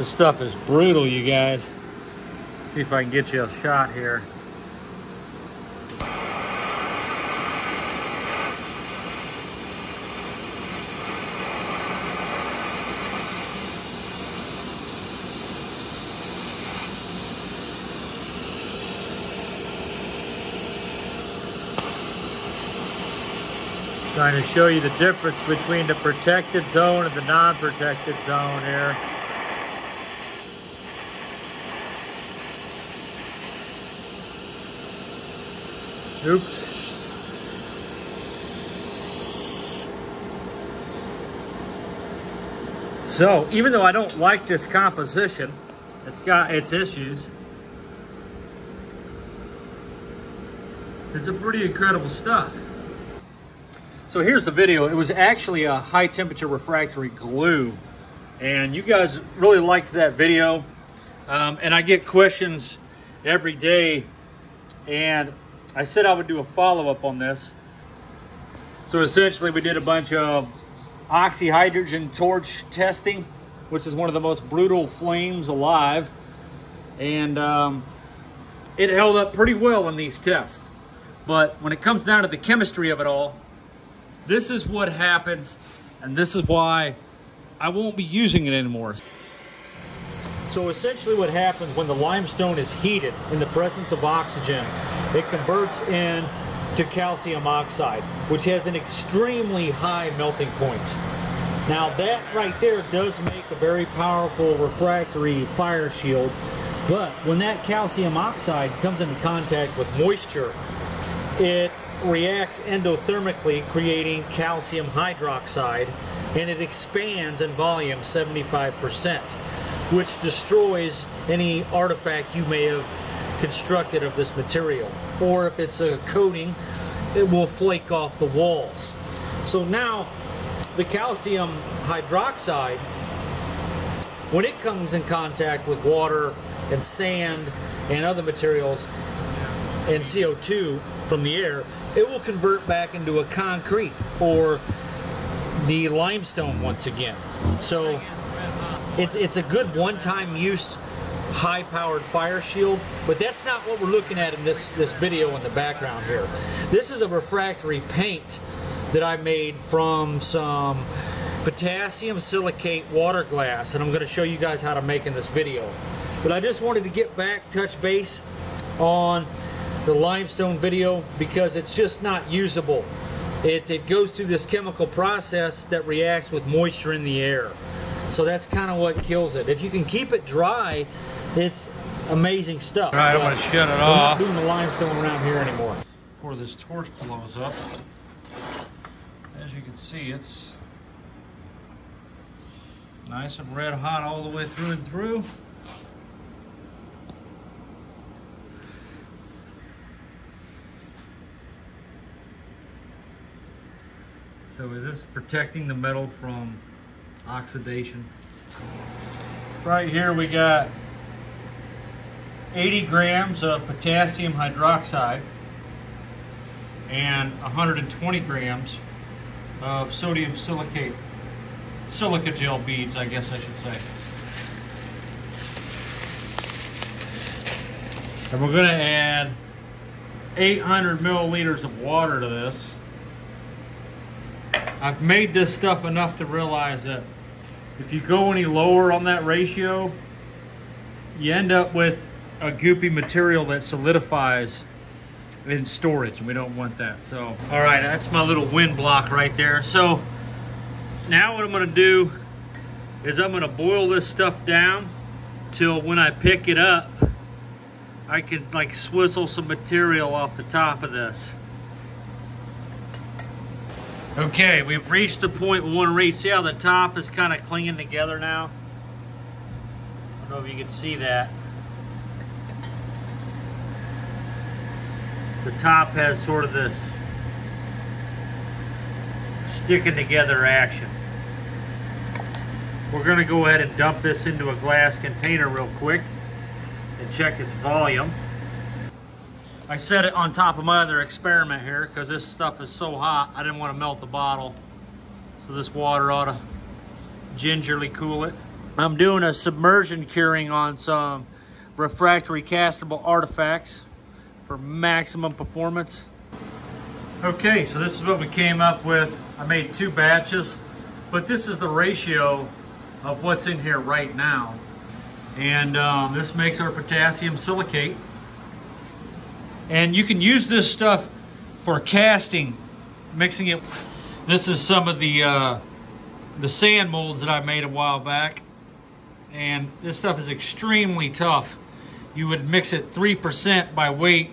This stuff is brutal, you guys. See if I can get you a shot here. Trying to show you the difference between the protected zone and the non-protected zone here. Oops. So, even though I don't like this composition, it's got its issues. It's a pretty incredible stuff. So here's the video. It was actually a high temperature refractory glue. And you guys really liked that video. Um, and I get questions every day. And I said I would do a follow-up on this. So essentially we did a bunch of oxyhydrogen torch testing, which is one of the most brutal flames alive. And um, it held up pretty well in these tests. But when it comes down to the chemistry of it all, this is what happens, and this is why I won't be using it anymore. So essentially what happens when the limestone is heated in the presence of oxygen, it converts into calcium oxide, which has an extremely high melting point. Now that right there does make a very powerful refractory fire shield, but when that calcium oxide comes into contact with moisture, it reacts endothermically, creating calcium hydroxide, and it expands in volume 75%, which destroys any artifact you may have constructed of this material. Or if it's a coating, it will flake off the walls. So now, the calcium hydroxide, when it comes in contact with water and sand and other materials and CO2 from the air, it will convert back into a concrete or the limestone once again. So it's, it's a good one-time use high powered fire shield, but that's not what we're looking at in this, this video in the background here. This is a refractory paint that I made from some potassium silicate water glass, and I'm gonna show you guys how to make in this video. But I just wanted to get back, touch base on the limestone video because it's just not usable. It, it goes through this chemical process that reacts with moisture in the air. So that's kind of what kills it. If you can keep it dry, it's amazing stuff. Right, I don't want to shut it We're off. not doing the limestone around here anymore. Before this torch blows up, as you can see, it's nice and red hot all the way through and through. So is this protecting the metal from oxidation? Right here we got 80 grams of potassium hydroxide and 120 grams of sodium silicate, silica gel beads, I guess I should say. And we're gonna add 800 milliliters of water to this. I've made this stuff enough to realize that if you go any lower on that ratio, you end up with a goopy material that solidifies in storage and we don't want that. So all right that's my little wind block right there. So now what I'm gonna do is I'm gonna boil this stuff down till when I pick it up I can like swizzle some material off the top of this okay we've reached the point we want to reach see how the top is kind of clinging together now I don't know if you can see that the top has sort of this sticking together action. We're going to go ahead and dump this into a glass container real quick and check its volume. I set it on top of my other experiment here because this stuff is so hot I didn't want to melt the bottle. So this water ought to gingerly cool it. I'm doing a submersion curing on some refractory castable artifacts for maximum performance. Okay, so this is what we came up with. I made two batches, but this is the ratio of what's in here right now. And um, this makes our potassium silicate. And you can use this stuff for casting, mixing it. This is some of the uh, the sand molds that I made a while back. And this stuff is extremely tough. You would mix it 3% by weight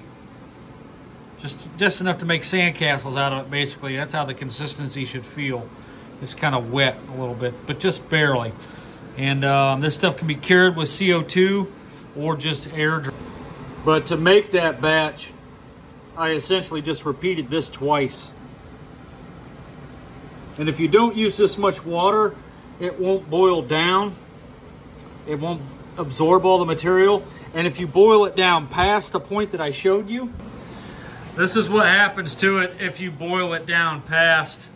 just just enough to make sandcastles out of it basically that's how the consistency should feel it's kind of wet a little bit but just barely and um, this stuff can be cured with CO2 or just air but to make that batch I essentially just repeated this twice and if you don't use this much water it won't boil down it won't absorb all the material and if you boil it down past the point that I showed you this is what happens to it if you boil it down past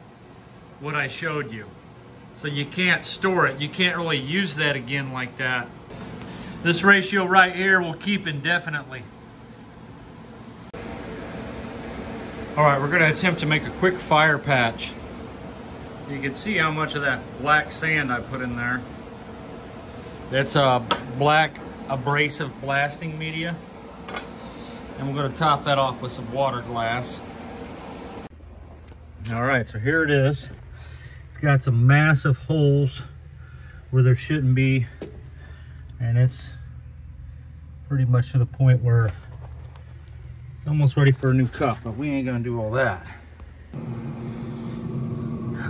what I showed you. So you can't store it. You can't really use that again like that. This ratio right here will keep indefinitely. All right, we're gonna attempt to make a quick fire patch. You can see how much of that black sand I put in there. That's a black abrasive blasting media. And we're gonna top that off with some water glass. All right, so here it is. It's got some massive holes where there shouldn't be. And it's pretty much to the point where it's almost ready for a new cup, but we ain't gonna do all that.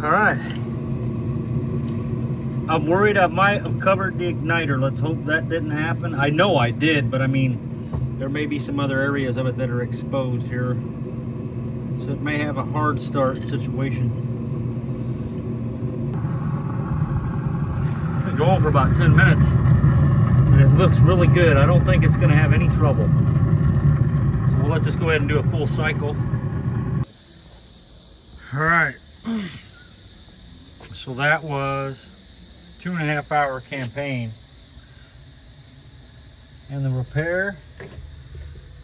All right. I'm worried I might have covered the igniter. Let's hope that didn't happen. I know I did, but I mean, there may be some other areas of it that are exposed here. So it may have a hard start situation. Been going for about 10 minutes it looks really good. I don't think it's gonna have any trouble. So we'll let this go ahead and do a full cycle. All right. So that was two and a half hour campaign. And the repair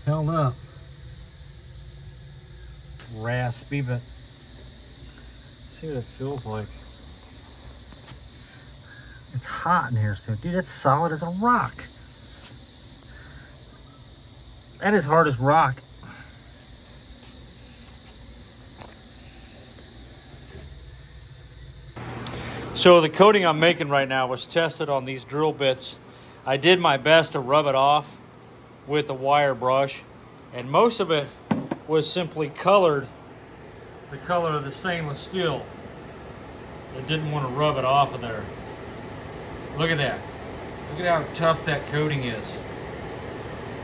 held up. Raspy, but see what it feels like. It's hot in here, dude, it's solid as a rock. That is hard as rock. So the coating I'm making right now was tested on these drill bits. I did my best to rub it off with a wire brush and most of it was simply colored the color of the stainless steel. I didn't want to rub it off of there. Look at that. Look at how tough that coating is.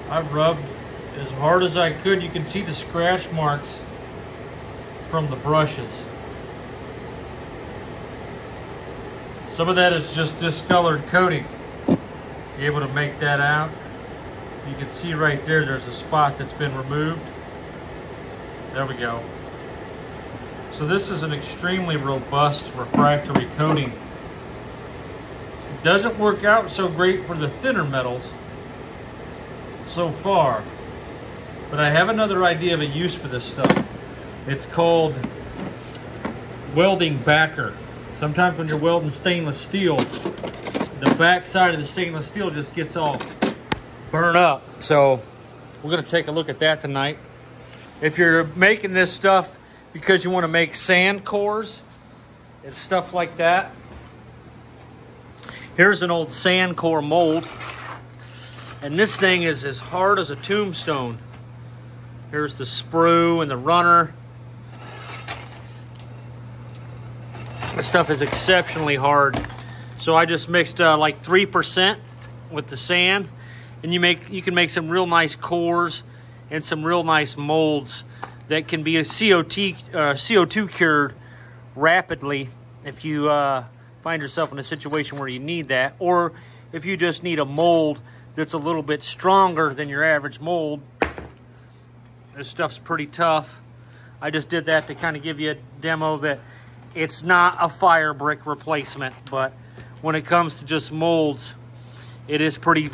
I rubbed as hard as I could. You can see the scratch marks from the brushes. Some of that is just discolored coating. Be able to make that out. You can see right there, there's a spot that's been removed. There we go. So this is an extremely robust refractory coating. Doesn't work out so great for the thinner metals so far. But I have another idea of a use for this stuff. It's called welding backer. Sometimes when you're welding stainless steel, the back side of the stainless steel just gets all burn up. So we're gonna take a look at that tonight. If you're making this stuff because you wanna make sand cores and stuff like that, here's an old sand core mold. And this thing is as hard as a tombstone. Here's the sprue and the runner. This stuff is exceptionally hard. So I just mixed uh, like 3% with the sand and you make you can make some real nice cores and some real nice molds that can be a CO2 uh, CO2 cured rapidly if you uh, find yourself in a situation where you need that, or if you just need a mold that's a little bit stronger than your average mold. This stuff's pretty tough. I just did that to kind of give you a demo that it's not a fire brick replacement, but when it comes to just molds, it is pretty